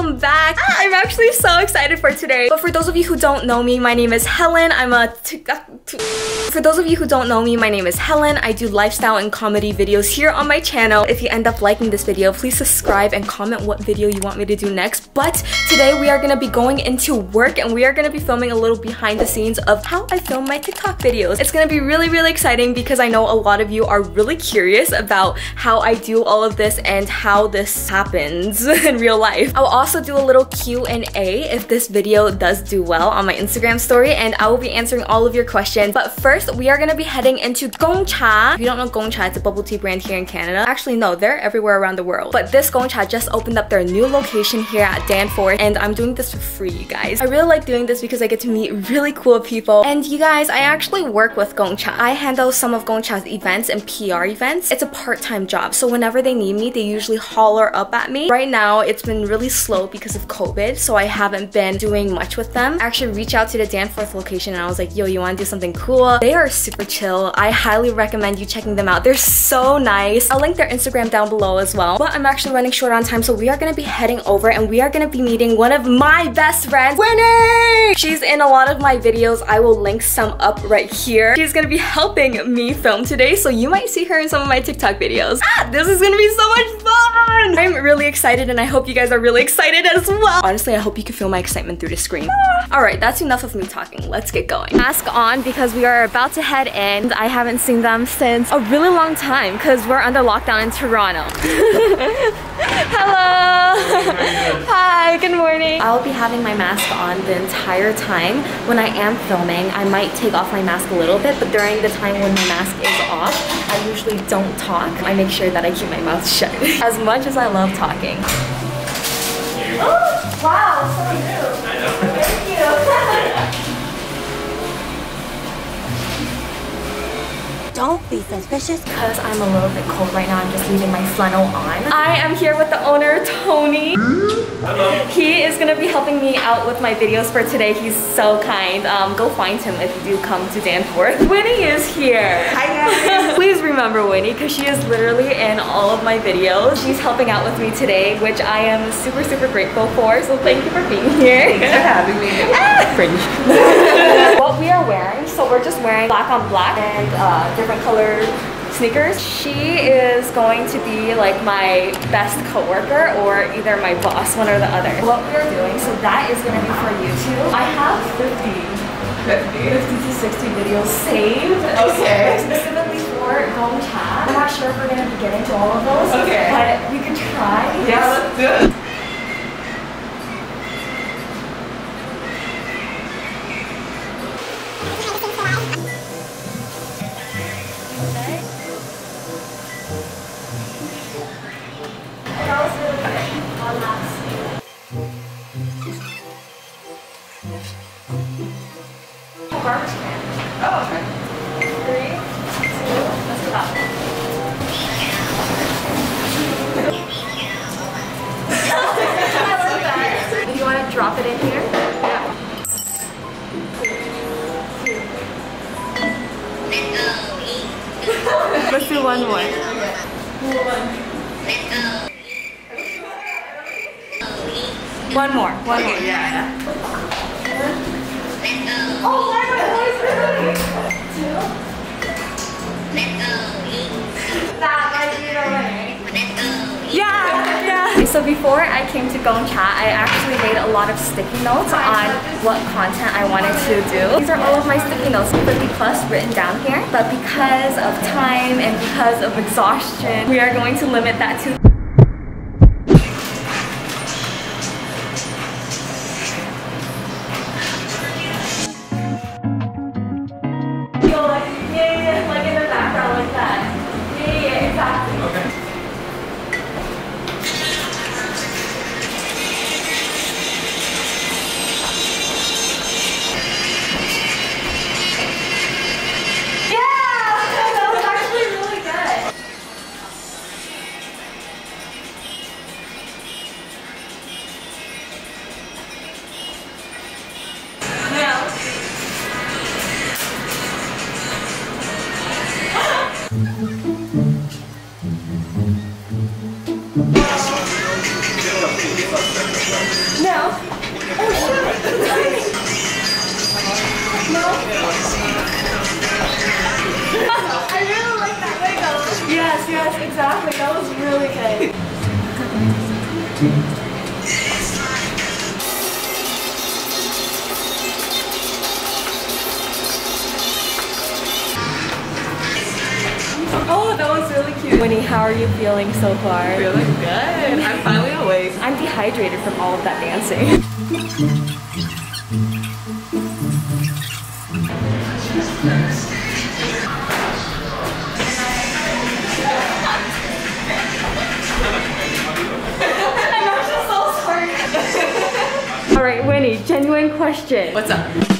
welcome back. Ah, I'm actually so excited for today. But for those of you who don't know me, my name is Helen. I'm a... For those of you who don't know me, my name is Helen. I do lifestyle and comedy videos here on my channel. If you end up liking this video, please subscribe and comment what video you want me to do next. But today we are gonna be going into work and we are gonna be filming a little behind the scenes of how I film my TikTok videos. It's gonna be really, really exciting because I know a lot of you are really curious about how I do all of this and how this happens in real life. I'll also do a little Q&A if this video does do well on my Instagram story and I will be answering all of your questions. But first, we are gonna be heading into Gongcha. If you don't know Gongcha, it's a bubble tea brand here in Canada. Actually, no, they're everywhere around the world. But this Gongcha just opened up their new location here at Danforth and I'm doing this for free, you guys. I really like doing this because I get to meet really cool people. And you guys, I actually work with Gongcha. I handle some of Gongcha's events and PR events. It's a part-time job, so whenever they need me, they usually holler up at me. Right now, it's been really slow because of COVID, so I haven't been doing much with them. I actually reached out to the Danforth location and I was like, yo, you wanna do something cool? They are super chill. I highly recommend you checking them out. They're so nice. I'll link their Instagram down below as well. But I'm actually running short on time, so we are gonna be heading over and we are gonna be meeting one of my best friends, Winnie! She's in a lot of my videos. I will link some up right here. She's gonna be helping me film today, so you might see her in some of my TikTok videos. Ah, this is gonna be so much fun! I'm really excited and I hope you guys are really excited as well. Honestly, I hope you can feel my excitement through the screen. Ah. Alright, that's enough of me talking. Let's get going. Mask on because we are about to head in. I haven't seen them since a really long time because we're under lockdown in Toronto. Hello! Hi, good morning. I'll be having my mask on the entire time. When I am filming, I might take off my mask a little bit, but during the time when my mask is off, I usually don't talk. I make sure that I keep my mouth shut. As much as I love talking. Oh, wow, so new. Don't be suspicious. Because I'm a little bit cold right now, I'm just leaving my flannel on. I am here with the owner, Tony. Hello. He is gonna be helping me out with my videos for today. He's so kind. Um, go find him if you do come to Danforth. Winnie is here. Hi guys. Please remember Winnie because she is literally in all of my videos. She's helping out with me today, which I am super, super grateful for. So thank you for being here. Thanks for having me. Ah, Cringe. what we are wearing, so we're just wearing black on black and uh, different colored sneakers. She is going to be like my best coworker or either my boss, one or the other. What we are doing, so that is gonna be for YouTube. I have 50, 50, 50 to 60 videos saved. Okay. Specifically for Gong Cha. I'm not sure if we're gonna be getting to all of those. Okay. But we could try. Yeah, let's do it. Garbage One more. One more. Yeah. Oh my god, Two. That might be the way. Yeah, yeah. So before I came to Gongcha, I actually made a lot of sticky notes on what content I wanted to do. These are all of my sticky notes, 50 plus written down here. But because of time and because of exhaustion, we are going to limit that to Oh, yes, yes, exactly. That was really good. Oh, that was really cute. Winnie, how are you feeling so far? Feeling good. I'm finally awake. I'm dehydrated from all of that dancing. I'm actually so sorry. All right, Winnie, genuine question. What's up?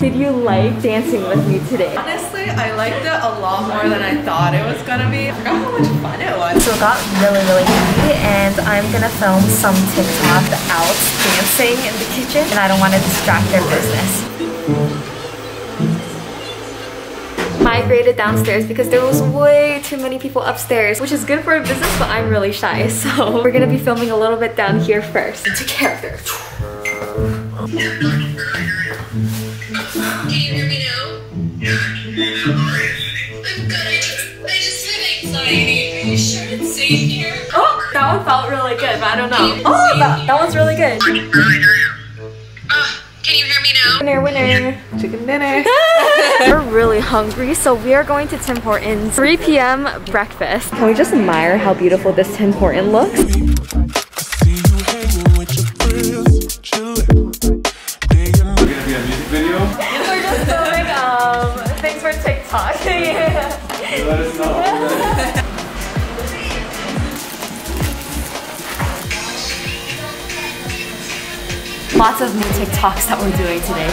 Did you like dancing with me today? Honestly, I liked it a lot more than I thought it was gonna be. I forgot how much fun it was. So it got really, really heavy and I'm gonna film some TikTok out dancing in the kitchen and I don't want to distract their business. Migrated downstairs because there was way too many people upstairs, which is good for a business, but I'm really shy. So we're gonna be filming a little bit down here first. Into character. Can you hear me now? I'm good. I just, I just have anxiety. Are you sure it's safe here? Oh, that one felt really good, but I don't know. Oh, that, that one's really good. Uh, can you hear me now? Winner, winner. Chicken dinner. We're really hungry, so we are going to Tim Hortons 3 p.m. breakfast. Can we just admire how beautiful this Tim Horton looks? Lots of new TikToks that we're doing today.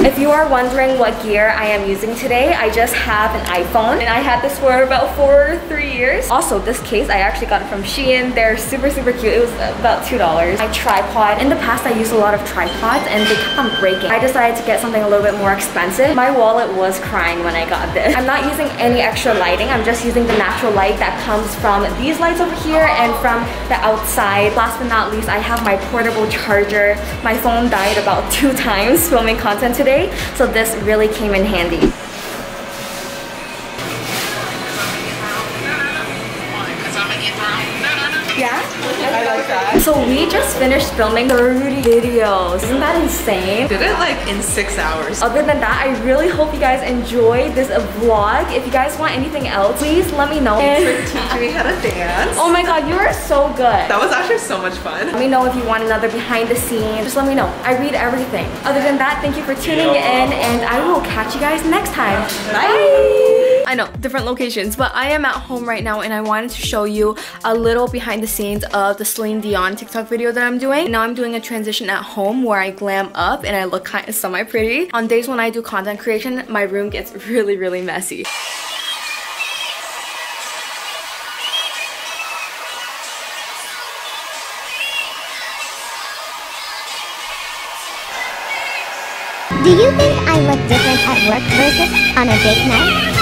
If you are wondering what gear I am using today, I just have an iPhone and I had this for about four or three years. Also, this case, I actually got it from Shein. They're super, super cute. It was about $2. My tripod. In the past, I used a lot of tripods and they kept on breaking. I decided to get something a little bit more expensive. My wallet was crying when I got this. I'm not using any extra lighting. I'm just using the natural light that comes from these lights over here and from the outside. Last but not least, I have my portable charger. My phone died about two times filming content today, so this really came in handy. Yeah? I like that. So we just finished filming 30 videos. Isn't that insane? Did it like in six hours. Other than that, I really hope you guys enjoyed this vlog. If you guys want anything else, please let me know. For And- teaching me how to dance. oh my god, you are so good. That was actually so much fun. Let me know if you want another behind the scenes. Just let me know. I read everything. Other than that, thank you for tuning in and I will catch you guys next time. Bye. I know, different locations, but I am at home right now and I wanted to show you a little behind the scenes of the Celine Dion TikTok video that I'm doing. Now I'm doing a transition at home where I glam up and I look kind of semi-pretty. On days when I do content creation, my room gets really, really messy. Do you think I look different at work versus on a date night?